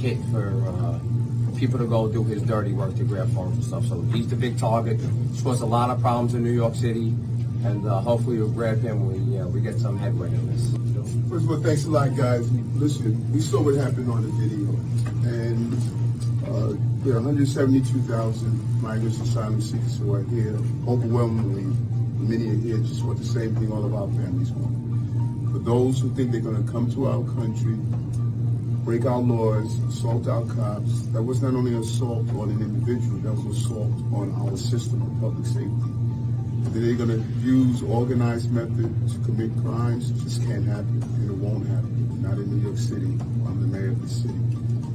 kit for uh, people to go do his dirty work to grab phones and stuff. So he's the big target. He's caused a lot of problems in New York City, and uh, hopefully we'll grab him. We uh, we get some headway in this. First of all, thanks a lot, guys. Listen, we saw what happened on the video, and uh, there are 172,000 migrants and asylum seekers who are here. Overwhelmingly, many are here just want the same thing all of our families want. For those who think they're going to come to our country, break our laws, assault our cops, that was not only assault on an individual, that was assault on our system of public safety. They're going to use organized methods to commit crimes, just can't happen, and it won't happen. Not in New York City. I'm the mayor of the city,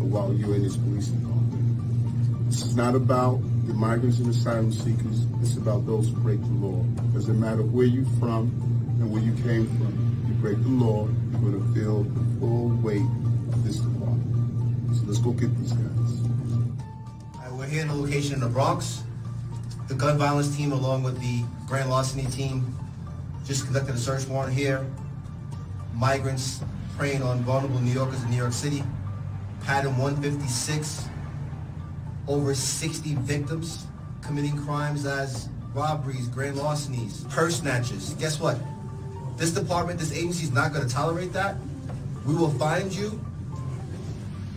or while you're in this police department. This is not about the migrants and asylum seekers. It's about those who break the law. Doesn't matter where you're from and where you came from. You break the law, you're going to feel the full weight go get these guys. We're here in the location in the Bronx. The gun violence team, along with the grand larceny team, just conducted a search warrant here. Migrants preying on vulnerable New Yorkers in New York City. Pattern 156. Over 60 victims committing crimes as robberies, grand larcenies, purse snatches. Guess what? This department, this agency is not going to tolerate that. We will find you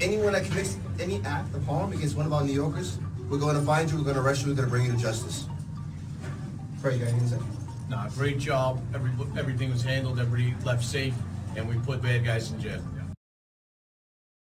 anyone that commits any act of harm against one of our New Yorkers, we're going to find you, we're going to arrest you, we're going to bring you to justice. Got anything say? Nah, great job. Every, everything was handled, everybody left safe, and we put bad guys in jail.